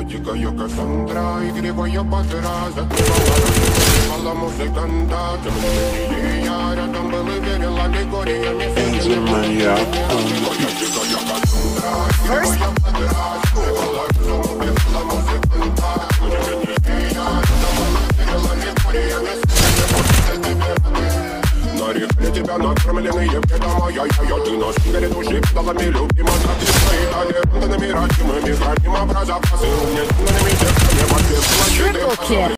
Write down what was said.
Моя дикая Кассандра, игривая пантера Закрывала музыканта, тем не менее я рядом был и верил аллегориями Angel Mania. Моя дикая Кассандра, игривая пантера Закрывала убивала музыканта Тем не менее я рядом был и верил аллегориями на реке тебя накормленные беда моя я Ты на сингаре души педалами любима Так ты Triple kill.